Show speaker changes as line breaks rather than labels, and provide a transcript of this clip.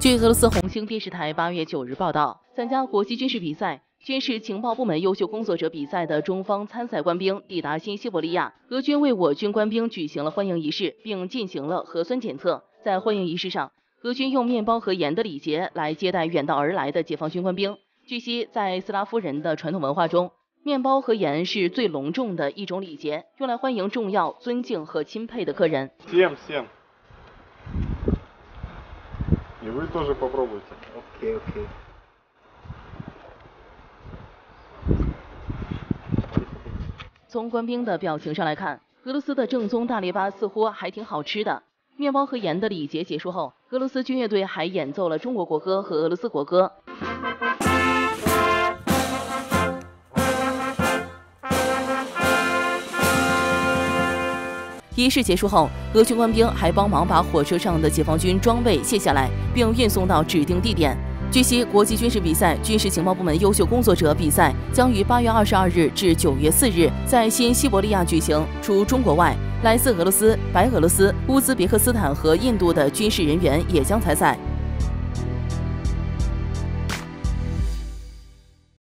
据俄罗斯红星电视台八月九日报道，参加国际军事比赛、军事情报部门优秀工作者比赛的中方参赛官兵抵达新西伯利亚，俄军为我军官兵举行了欢迎仪式，并进行了核酸检测。在欢迎仪式上，俄军用面包和盐的礼节来接待远道而来的解放军官兵。据悉，在斯拉夫人的传统文化中，面包和盐是最隆重的一种礼节，用来欢迎重要、尊敬和钦佩的客人。
И вы тоже попробуйте.
Окей, окей.
从官兵的表情上来看，俄罗斯的正宗大列巴似乎还挺好吃的。面包和盐的礼节结束后，俄罗斯军乐队还演奏了中国国歌和俄罗斯国歌。 仪式结束后，俄军官兵还帮忙把火车上的解放军装备卸下来，并运送到指定地点。据悉，国际军事比赛、军事情报部门优秀工作者比赛将于八月二十二日至九月四日在新西伯利亚举行。除中国外，来自俄罗斯、白俄罗斯、乌兹别克斯坦和印度的军事人员也将参赛。